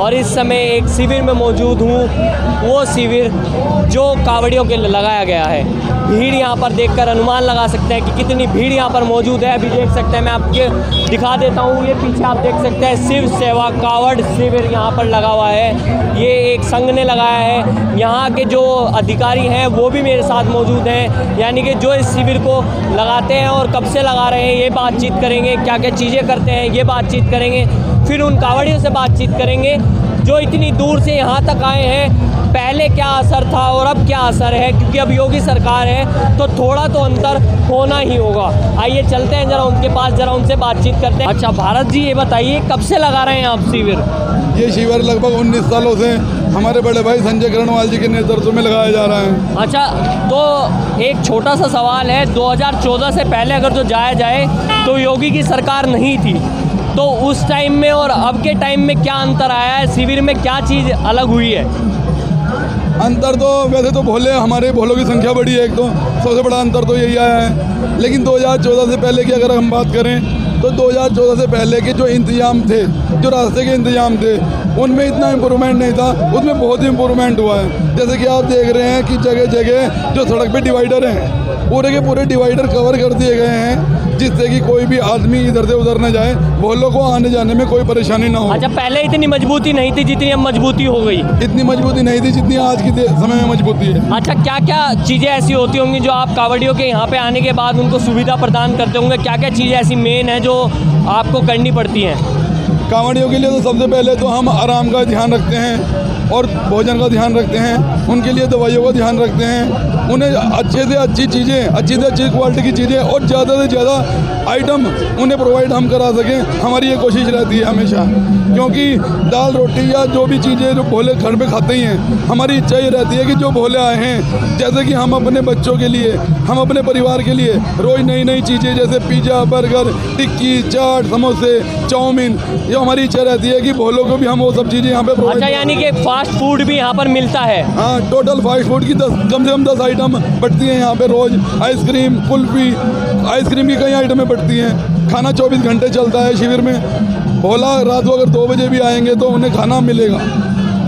और इस समय एक शिविर में मौजूद हूँ। वो शिविर जो कावड़ियों के लिए लगाया गया है। भीड़ यहाँ पर देखकर अनुमान लगा सकते हैं कि कितनी भीड़ यहाँ पर मौजूद है। अभी देख सकते हैं, मैं आपके दिखा देता हूँ। ये पीछे आप देख सकते हैं, शिव सेवा कावड़ शिविर यहाँ पर लगा हुआ है। ये एक संघ ने लगाया है। यहाँ के जो अधिकारी हैं, वो भी मेरे साथ मौजूद हैं। यानी कि जो इस शिविर को लगाते हैं और कब से लगा रहे हैं, ये बातचीत करेंगे। क्या क्या चीज़ें करते हैं, ये बातचीत करेंगे। फिर उन कावड़ियों से बातचीत करेंगे जो इतनी दूर से यहाँ तक आए हैं। पहले क्या असर था और अब क्या असर है? क्योंकि अब योगी सरकार है तो थोड़ा तो अंतर होना ही होगा। आइए चलते हैं जरा उनके पास जरा उनसे बातचीत करते हैं। अच्छा भारत जी ये बताइए कब से लगा रहे हैं आप शिविर? ये शिविर लगभग 19 सालों से हमारे बड़े भाई संजय करणवाल जी के नेतृत्व में लगाया जा रहा है। अच्छा तो एक छोटा सा सवाल है 2014 से पहले अगर जो जाया जाए तो योगी की सरकार नहीं थी। तो उस टाइम में और अब के टाइम में क्या अंतर आया है? शिविर में क्या चीज़ अलग हुई है? अंतर तो वैसे तो भोले, हमारे भोलों की संख्या बढ़ी है एक तो। सबसे बड़ा अंतर तो यही आया है। लेकिन 2014 से पहले की अगर हम बात करें तो 2014 से पहले के जो इंतज़ाम थे, जो रास्ते के इंतज़ाम थे, उनमें इतना इम्प्रूवमेंट नहीं था। उसमें बहुत ही इम्प्रूवमेंट हुआ है। जैसे कि आप देख रहे हैं कि जगह जगह जो सड़क पे डिवाइडर हैं पूरे के पूरे डिवाइडर कवर कर दिए गए हैं जिससे कि कोई भी आदमी इधर से उधर न जाए। भोलों को आने जाने में कोई परेशानी ना हो। अच्छा पहले इतनी मजबूती नहीं थी जितनी अब मजबूती हो गई। इतनी मजबूती नहीं थी जितनी आज की समय में मजबूती है। अच्छा क्या क्या चीज़ें ऐसी होती होंगी जो आप कावड़ियों के यहाँ पे आने के बाद उनको सुविधा प्रदान करते होंगे? क्या क्या चीज़ें ऐसी मेन है जो आपको करनी पड़ती हैं? कांवड़ियों के लिए तो सबसे पहले तो हम आराम का ध्यान रखते हैं। और भोजन का ध्यान रखते हैं, उनके लिए दवाइयों का ध्यान रखते हैं। उन्हें अच्छे से अच्छी चीज़ें, अच्छी से अच्छी क्वालिटी की चीज़ें और ज़्यादा से ज़्यादा आइटम उन्हें प्रोवाइड हम करा सकें। हमारी ये कोशिश रहती है हमेशा। क्योंकि दाल, रोटी या जो भी चीज़ें जो भोले घर पे खाते ही हैं, हमारी इच्छा ये रहती है कि जो भोले आए हैं, जैसे कि हम अपने बच्चों के लिए, हम अपने परिवार के लिए रोज़ नई नई चीज़ें, जैसे पिज़्ज़ा बर्गर टिक्की, चाट, समोसे चाउमीन ये हमारी इच्छा रहती है कि भोलों को भी हम वो सब चीज़ें यहाँ पे अच्छा यानी कि फास्ट फ़ूड भी यहाँ पर मिलता है। हाँ टोटल फास्ट फ़ूड की दस कम से कम दस आइटम बढ़ती हैं यहाँ पे रोज़। आइसक्रीम कुल्फ़ी आइसक्रीम की कई आइटमें बढ़ती हैं। खाना चौबीस घंटे चलता है शिविर में। भोला रात को अगर दो बजे भी आएँगे तो उन्हें खाना मिलेगा।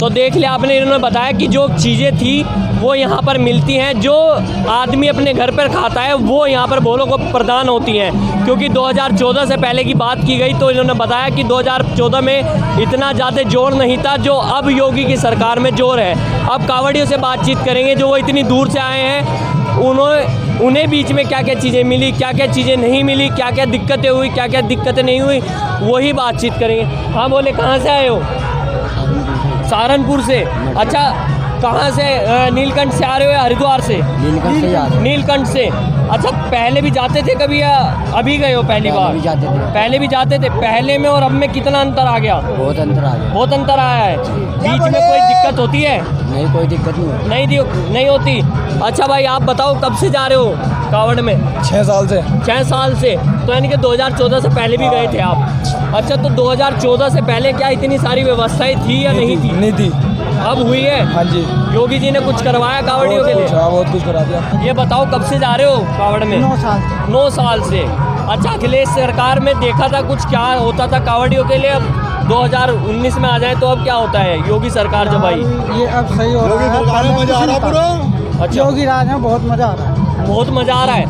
तो देख लिया आपने इन्होंने बताया कि जो चीज़ें थी वो यहाँ पर मिलती हैं, जो आदमी अपने घर पर खाता है, वो यहाँ पर बोलों को प्रदान होती हैं। क्योंकि 2014 से पहले की बात की गई तो इन्होंने बताया कि 2014 में इतना ज़्यादा ज़ोर नहीं था, जो अब योगी की सरकार में ज़ोर है। अब कावड़ियों से बातचीत करेंगे, जो वो इतनी दूर से आए हैं उन्होंने उन्हें बीच में क्या क्या चीज़ें मिली क्या क्या चीज़ें नहीं मिली क्या क्या दिक्कतें हुई क्या क्या दिक्कतें नहीं हुई, वही बातचीत करेंगे। हाँ बोले, कहाँ से आए हो? सहारनपुर से। अच्छा कहाँ से नीलकंठ से आ रहे हो या हरिद्वार से? नीलकंठ से रहे नीलकंठ से। अच्छा पहले भी जाते थे कभी या अभी गए हो पहली बार? भी जाते थे। पहले भी जाते थे। पहले में और अब में कितना अंतर आ गया? बहुत अंतर आ गया। बहुत अंतर आया है। बीच में कोई दिक्कत होती है? नहीं कोई दिक्कत नहीं। नहीं होती। अच्छा भाई आप बताओ कब से जा रहे हो? कावड़ में। छः साल से। छः साल से। तो यानी कि 2014 से पहले भी गए थे आप। अच्छा तो 2014 से पहले क्या इतनी सारी व्यवस्थाएँ थी या नहीं थी। नहीं थी। अब हुई है? हाँ जी। योगी जी ने कुछ करवाया कावड़ियों के लिए? हाँ बहुत कुछ करा दिया। ये बताओ कब से जा रहे हो कावड़ में? नौ साल नौ साल से। अच्छा अखिलेश सरकार में देखा था कुछ क्या होता था कावड़ियों के लिए? अब 2019 में आ जाए तो अब क्या होता है? योगी सरकार जब आई। ये अब सही हो रहा है। अच्छा। योगी राज में बहुत मज़ा आ रहा है। बहुत मज़ा आ रहा है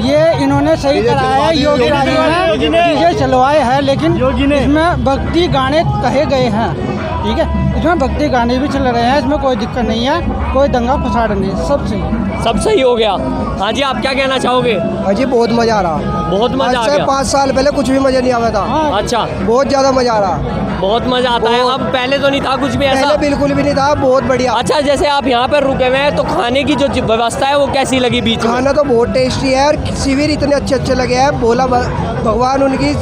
ये इन्होंने सही कराया है योगी राज ने चलवाए हैं लेकिन इसमें भक्ति गाने कहे गए हैं ठीक है? इसमें भक्ति गाने भी चल रहे हैं इसमें कोई दिक्कत नहीं है कोई दंगा फसाड़ नहीं सब सही। सब सही हो गया। हाँ जी आप क्या कहना चाहोगे? अजी बहुत मज़ा आ रहा। बहुत मज़ा आ गया। पाँच साल पहले कुछ भी मज़ा नहीं आया था। अच्छा। बहुत ज़्यादा मज़ा आ रहा। बहुत मज़ा आता है। अब पहले तो नहीं था कुछ भी ऐसा। पहले बिल्कुल भी नहीं था बहुत बढ़िया। अच्छा जैसे आप यहाँ पर रुके हुए हैं तो खाने की जो व्यवस्था है वो कैसी लगी बीच खाना तो बहुत टेस्टी है और शिविर इतने अच्छे अच्छे लगे हैं। बोला भगवान उनकी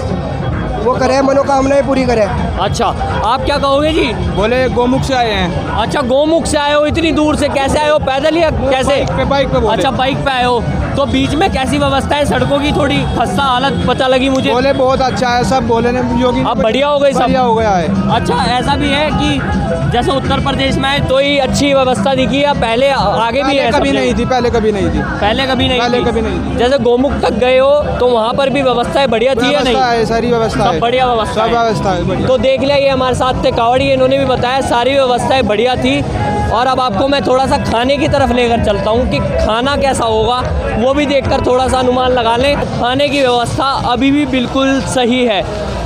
वो करे मनोकामनाएँ पूरी करे अच्छा आप क्या कहोगे जी? बोले गोमुख से आए हैं। अच्छा गोमुख से आए हो इतनी दूर से कैसे आए हो? पैदल या कैसे? बाइक पे बाइक पे बोले। अच्छा बाइक पे आए हो। तो बीच में कैसी व्यवस्था है? सड़कों की थोड़ी खस्ता हालत पता लगी मुझे। बोले बहुत अच्छा है सब बोले ने योगी अब बढ़िया हो गई सब? बढ़िया हो गया है। अच्छा ऐसा भी है कि जैसे उत्तर प्रदेश में आए तो ही अच्छी व्यवस्था दिखी या पहले आगे भी है कभी नहीं थी पहले कभी नहीं थी। पहले कभी नहीं पहले कभी नहीं थी। जैसे गोमुख तक गए हो तो वहाँ पर भी व्यवस्थाएँ बढ़िया थी या नहीं? है सारी व्यवस्था बढ़िया व्यवस्था व्यवस्था है तो देख लिया ये हमारे साथ थे कावड़ी इन्होंने भी बताया सारी व्यवस्थाएँ बढ़िया थी। और अब आपको मैं थोड़ा सा खाने की तरफ़ लेकर चलता हूँ कि खाना कैसा होगा, वो भी देखकर थोड़ा सा अनुमान लगा लें। खाने की व्यवस्था अभी भी बिल्कुल सही है।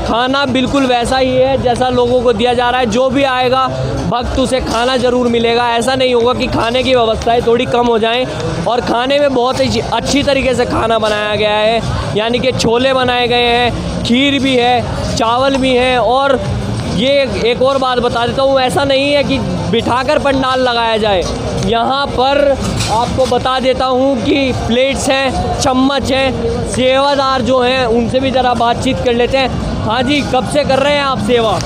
खाना बिल्कुल वैसा ही है जैसा लोगों को दिया जा रहा है। जो भी आएगा, भक्त उसे खाना ज़रूर मिलेगा। ऐसा नहीं होगा कि खाने की व्यवस्थाएँ थोड़ी कम हो जाएँ और खाने में बहुत ही अच्छी तरीके से खाना बनाया गया है। यानी कि छोले बनाए गए हैं, खीर भी है, चावल भी हैं और ये एक और बात बता देता हूँ, ऐसा नहीं है कि बिठाकर पंडाल लगाया जाए। यहाँ पर आपको बता देता हूँ कि प्लेट्स हैं चम्मच हैं सेवादार जो हैं उनसे भी ज़रा बातचीत कर लेते हैं। हाँ जी कब से कर रहे हैं आप सेवा?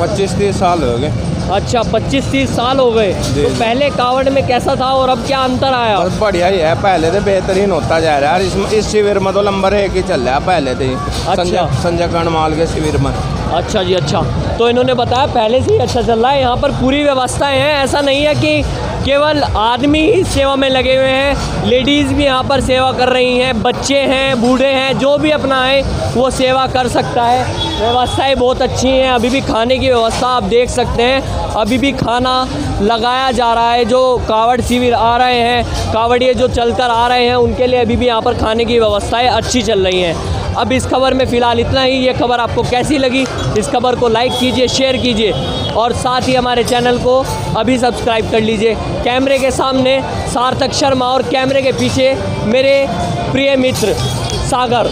पच्चीस तीस साल हो गए। अच्छा 25-30 साल हो गए। तो पहले कावड़ में कैसा था और अब क्या अंतर आया? बस बढ़िया ही है पहले तो बेहतरीन होता जा रहा है। इसमें इस शिविर में तो नंबर एक ही चल रहा है पहले से ही। संजय संजय कर्णमाल के शिविर में। अच्छा जी अच्छा। तो इन्होंने बताया, पहले से ही अच्छा चल रहा है। यहाँ पर पूरी व्यवस्थाएँ हैं। ऐसा नहीं है कि केवल आदमी ही सेवा में लगे हुए हैं। लेडीज़ भी यहाँ पर सेवा कर रही हैं। बच्चे हैं, बूढ़े हैं, जो भी अपना है, वो सेवा कर सकता है। व्यवस्थाएँ बहुत अच्छी हैं। अभी भी खाने की व्यवस्था आप देख सकते हैं। अभी भी खाना लगाया जा रहा है। जो कावड़ शिविर आ रहे हैं, कावड़िए जो चलकर आ रहे हैं, उनके लिए अभी भी यहाँ पर खाने की व्यवस्थाएँ अच्छी चल रही हैं। अब इस खबर में फ़िलहाल इतना ही। ये खबर आपको कैसी लगी? इस खबर को लाइक कीजिए शेयर कीजिए और साथ ही हमारे चैनल को अभी सब्सक्राइब कर लीजिए। कैमरे के सामने सार्थक शर्मा और कैमरे के पीछे मेरे प्रिय मित्र सागर।